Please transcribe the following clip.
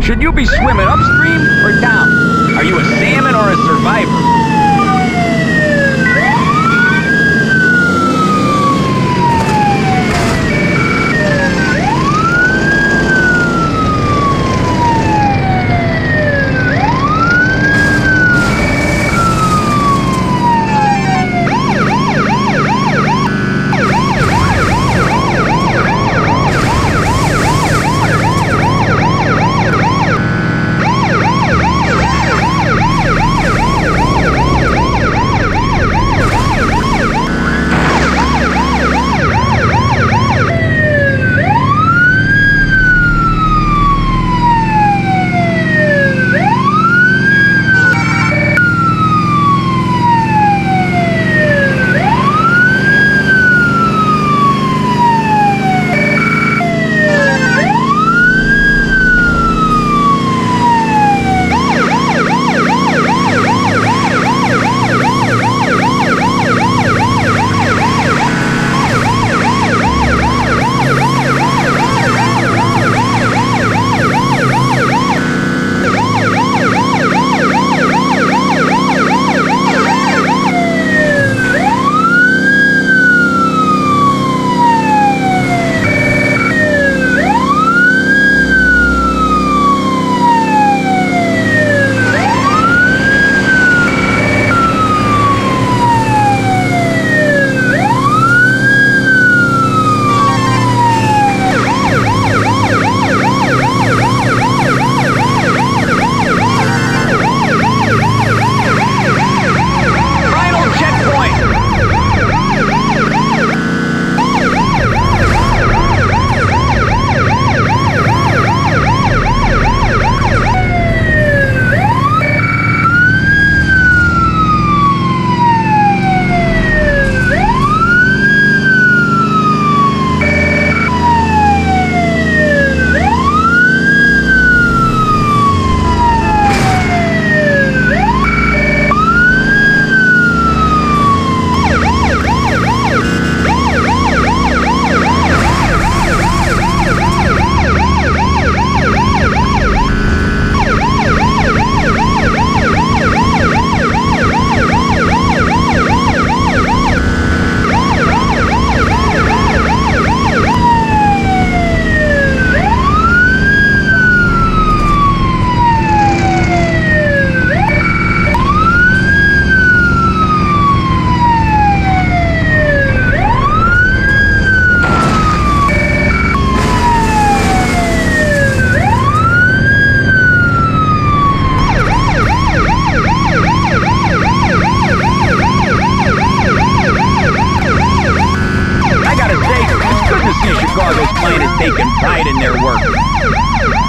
Should you be swimming upstream or down? Are you a salmon or a survivor? planet taking pride in their work.